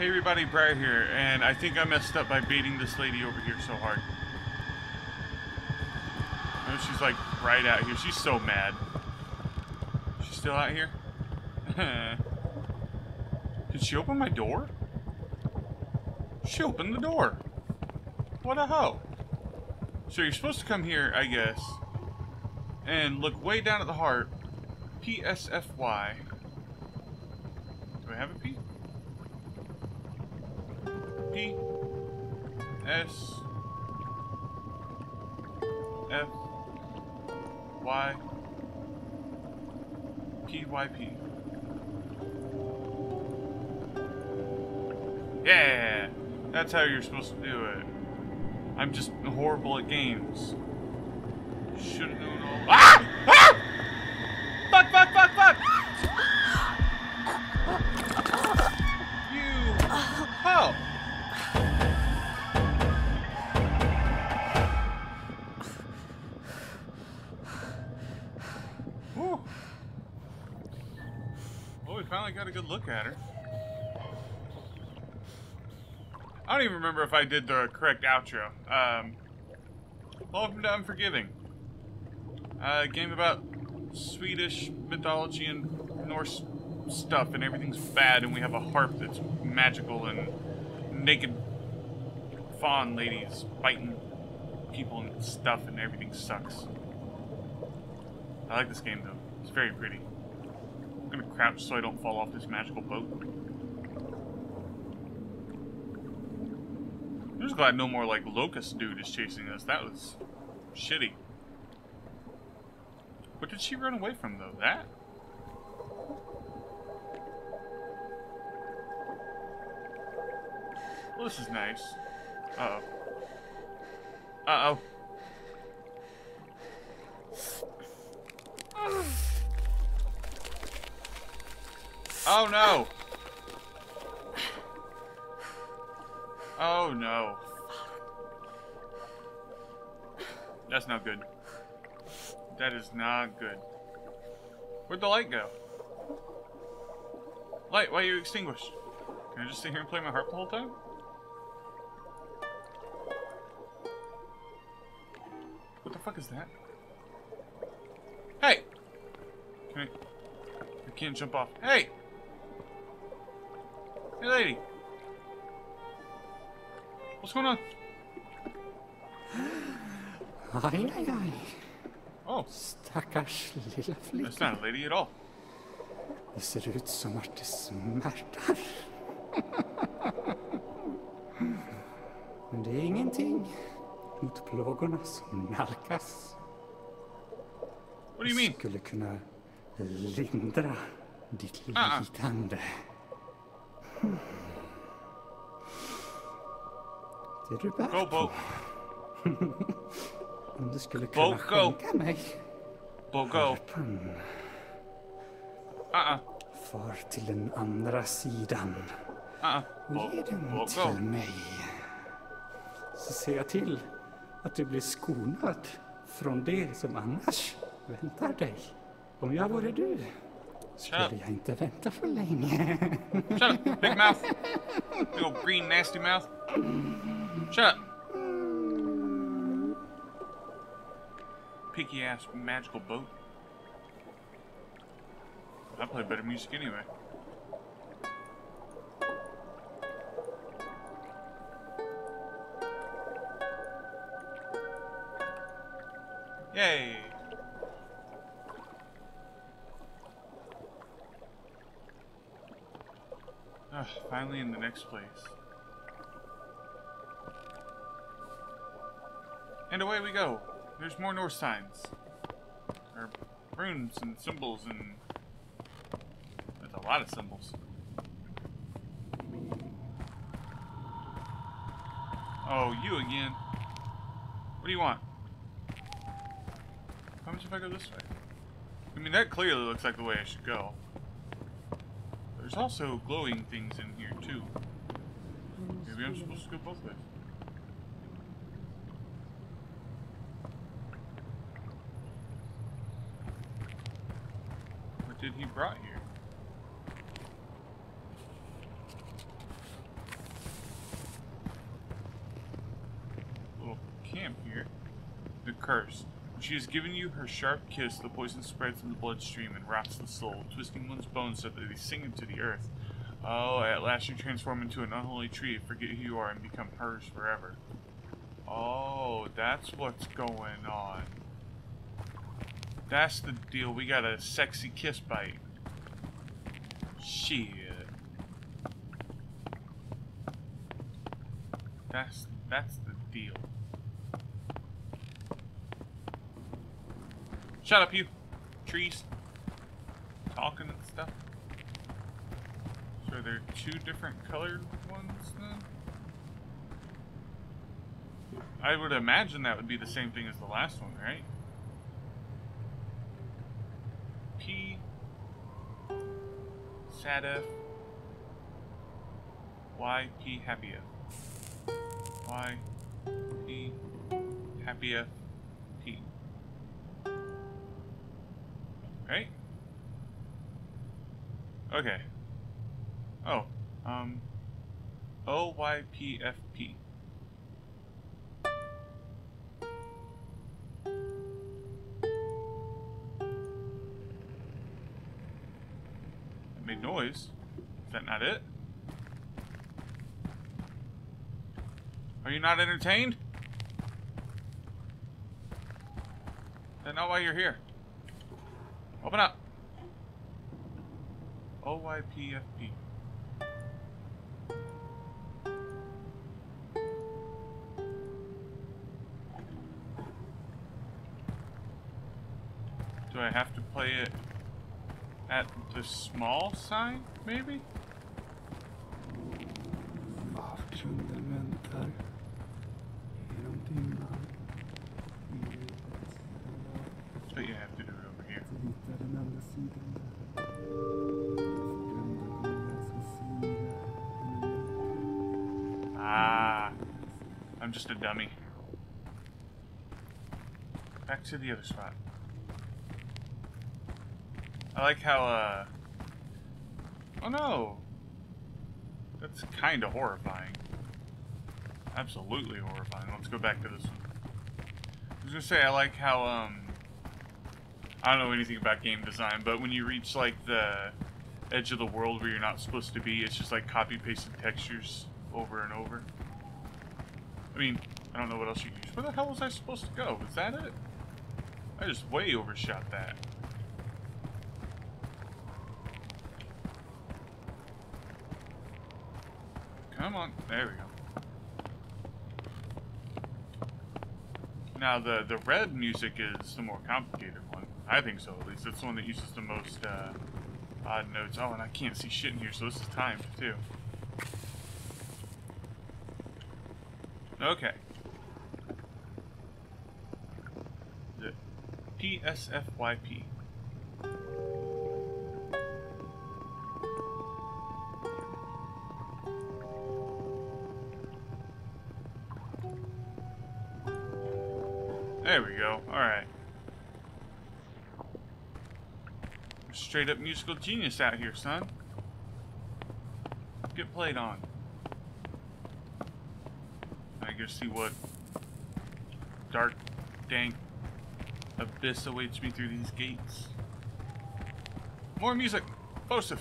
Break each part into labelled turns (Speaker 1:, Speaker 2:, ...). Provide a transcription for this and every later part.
Speaker 1: Hey everybody, Briar here, and I think I messed up by baiting this lady over here so hard. She's like right out here. She's so mad. She's still out here? Did she open my door? She opened the door. What a hoe. So you're supposed to come here, I guess, and look way down at the heart. PSFY. Do I have a P? S F Y P Y P. Yeah, that's how you're supposed to do it. I'm just horrible at games. A good look at her. I don't even remember if I did the correct outro. Um, welcome to Unforgiving. A game about Swedish mythology and Norse stuff, and everything's bad, and we have a harp that's magical, and naked fawn ladies biting people and stuff, and everything sucks. I like this game, though. It's very pretty. I'm gonna crouch so I don't fall off this magical boat. I'm just glad no more, like, locust dude is chasing us. That was shitty. What did she run away from, though? That? Well, this is nice. Uh, uh-oh. Uh-oh. Oh, no! Oh, no. That's not good. That is not good. Where'd the light go? Light, why are you extinguished? Can I just sit here and play my harp the whole time? What the fuck is that? Hey! Can I... I can't jump off. Hey! Hey, lady! What's going on?
Speaker 2: Aj, aj, aj.
Speaker 1: Oh,
Speaker 2: Stackars lilla flicka.
Speaker 1: that's not a lady at all.
Speaker 2: Det ser ut som att det smärtar. Men det är ingenting mot plågorna som nalkas.
Speaker 1: What do you mean?
Speaker 2: Skulle kunna lindra ditt
Speaker 1: Ah.
Speaker 2: lidande. Det du bär
Speaker 1: Go, Bo.
Speaker 2: om du skulle
Speaker 1: Bo,
Speaker 2: kunna
Speaker 1: go.
Speaker 2: skänka mig
Speaker 1: Bo, go. Uh-uh.
Speaker 2: Far till den andra sidan
Speaker 1: Uh-uh. Bo,
Speaker 2: ge den
Speaker 1: Bo,
Speaker 2: till
Speaker 1: go.
Speaker 2: mig. Så ser jag till att du blir skonad från det som annars väntar dig. Om jag vore du skulle
Speaker 1: up.
Speaker 2: jag inte vänta för länge.
Speaker 1: Shut up, big mouth. Big old green nasty mouth. Shut up. Picky ass magical boat. I play better music anyway. Yay! Finally in the next place. And away we go. There's more Norse signs. Or runes and symbols and... There's a lot of symbols. Oh, you again. What do you want? How much if I go this way? I mean, that clearly looks like the way I should go. There's also glowing things in here too. Maybe I'm supposed to go both ways. What did he brought here? Little camp here. The curse. When she has given you her sharp kiss, the poison spreads in the bloodstream and rots the soul, twisting one's bones so that they sink into the earth. Oh, at last you transform into an unholy tree, forget who you are, and become hers forever. Oh, that's what's going on. That's the deal. We got a sexy kiss bite. Shit. That's that's the deal. Shut up, you trees. Talking and stuff. So are there two different colored ones then? I would imagine that would be the same thing as the last one, right? P SADF Y P happy F Y P happy F Okay. Oh, um O Y P F P. That made noise. Is that not it? Are you not entertained? That not why you're here? Open up. O-Y-P-F-P. Do I have to play it at the small sign, maybe?
Speaker 2: Bakgrunden väntar
Speaker 1: just a dummy. Back to the other spot. I like how, uh... Oh no! That's kind of horrifying. Absolutely horrifying. Let's go back to this one. I was gonna say, I like how, um... I don't know anything about game design, but when you reach, like, the edge of the world where you're not supposed to be, it's just like copy-pasted textures over and over. I mean, I don't know what else you use. Where the hell was I supposed to go? Was that it? I just way overshot that. Come on. There we go. Now, the, the red music is the more complicated one. I think so, at least. It's the one that uses the most uh, odd notes. Oh, and I can't see shit in here, so this is timed, too. Okay. The PSFYP. There we go. Alright. Straight up musical genius out here, son. Get played on. See what dark, dank abyss awaits me through these gates. More music! Fosif!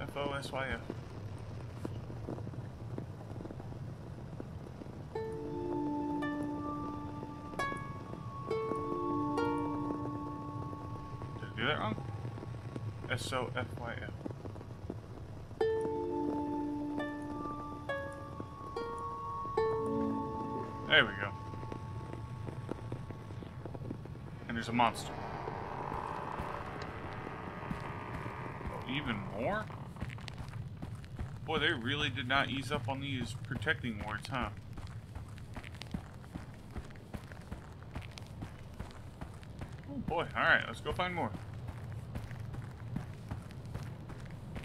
Speaker 1: F-O-S-Y-F. Did I do that wrong? S-O-F-Y-F. There we go. And there's a monster. Oh, even more? Boy, they really did not ease up on these protecting wards, huh? Oh boy, alright, let's go find more.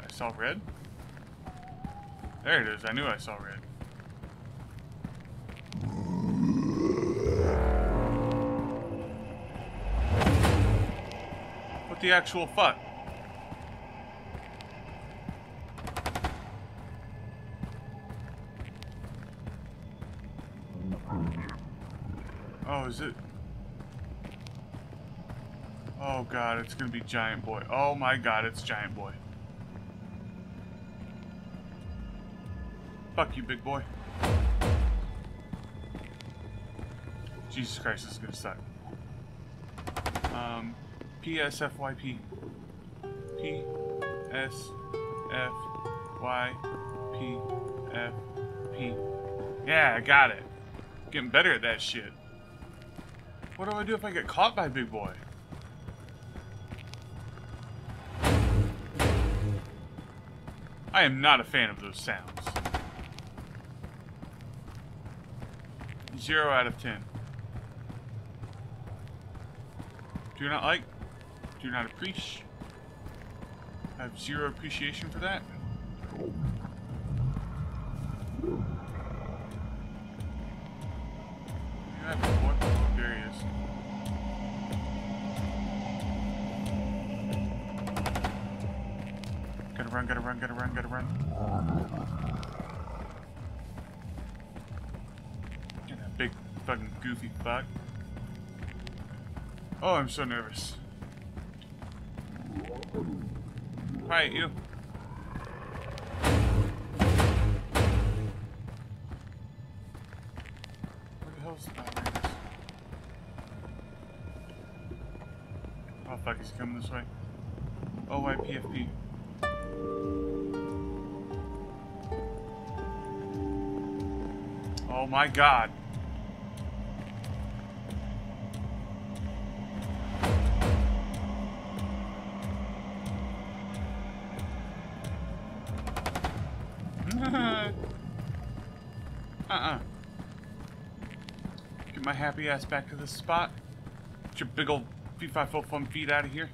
Speaker 1: I saw red? There it is, I knew I saw red. the actual fuck. Oh, is it? Oh god, it's gonna be Giant Boy. Oh my god, it's Giant Boy. Fuck you, big boy. Jesus Christ, this is gonna suck. Um, PSFYP. P S F Y P F P. Yeah, I got it. Getting better at that shit. What do I do if I get caught by Big Boy? I am not a fan of those sounds. Zero out of ten. Do you not like. Do not appreciate. Have zero appreciation for that. Run, gotta run, gotta run, gotta run. Get that big fucking goofy fuck. Oh, I'm so nervous. Hi, you. Where the hell's... It is. Oh, fuck, he's coming this way. OYPFP. Oh my god. Happy ass back to this spot. Get your big old feet five foot fun feet out of here.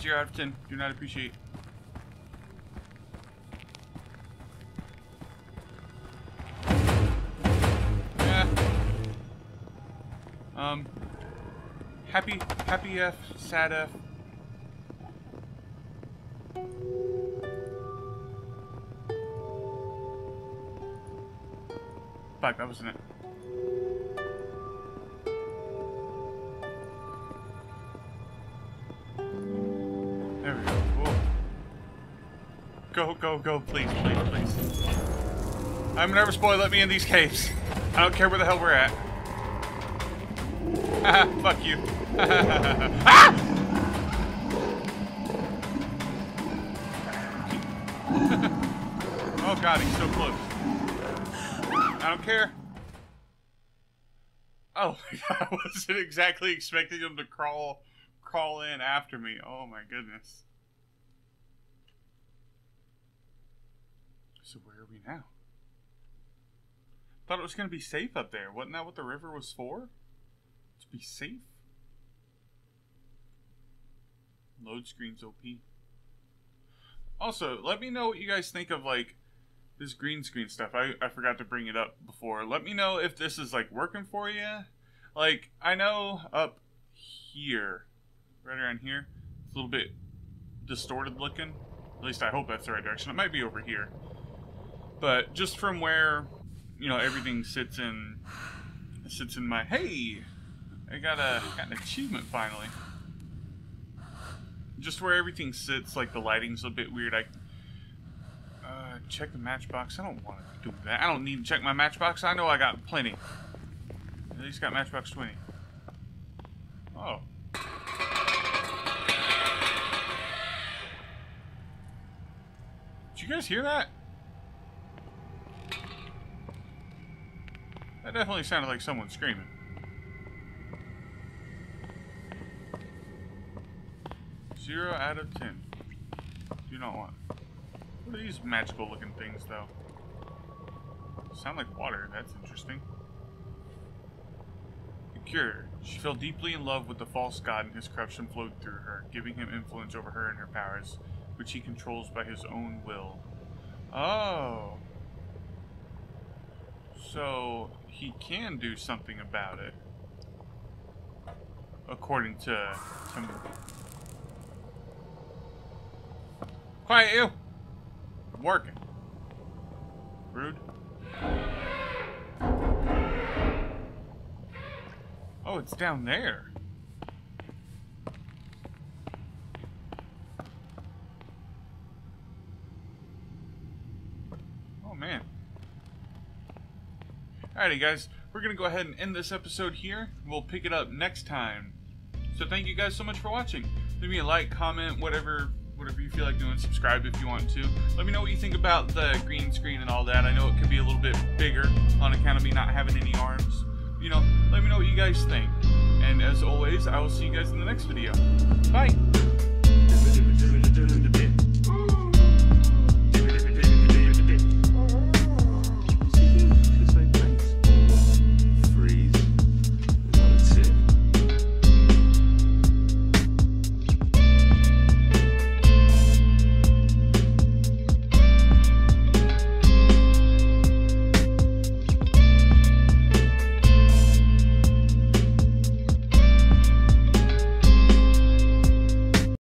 Speaker 1: Zero out of ten. Do not appreciate. Yeah. Um. Happy, happy F, sad F. Fuck, that wasn't it. Go, go, go, please, please, please. I'm a nervous boy, let me in these caves. I don't care where the hell we're at. Haha, fuck you. ah! oh god, he's so close. I don't care. Oh, my god, I wasn't exactly expecting him to crawl crawl in after me. Oh my goodness. So where are we now? Thought it was gonna be safe up there. Wasn't that what the river was for? To be safe? Load screens OP. Also, let me know what you guys think of like this green screen stuff. I, I forgot to bring it up before. Let me know if this is like working for you. Like, I know up here, right around here, it's a little bit distorted looking. At least I hope that's the right direction. It might be over here. But just from where, you know, everything sits in, sits in my, hey, I got a, got an achievement finally. Just where everything sits, like the lighting's a bit weird. I uh, check the matchbox. I don't want to do that. I don't need to check my matchbox. I know I got plenty. At least got matchbox 20. Oh. Did you guys hear that? That definitely sounded like someone screaming. Zero out of ten. Do not want. What are these magical looking things, though? Sound like water. That's interesting. The cure. She fell deeply in love with the false god and his corruption flowed through her, giving him influence over her and her powers, which he controls by his own will. Oh. So, he can do something about it. According to... to me. Quiet you! I'm working. Rude. Oh, it's down there. Oh, man. Alrighty, guys. We're going to go ahead and end this episode here. We'll pick it up next time. So thank you guys so much for watching. Leave me a like, comment, whatever whatever you feel like doing. Subscribe if you want to. Let me know what you think about the green screen and all that. I know it could be a little bit bigger on account of me not having any arms. You know, let me know what you guys think. And as always, I will see you guys in the next video. Bye!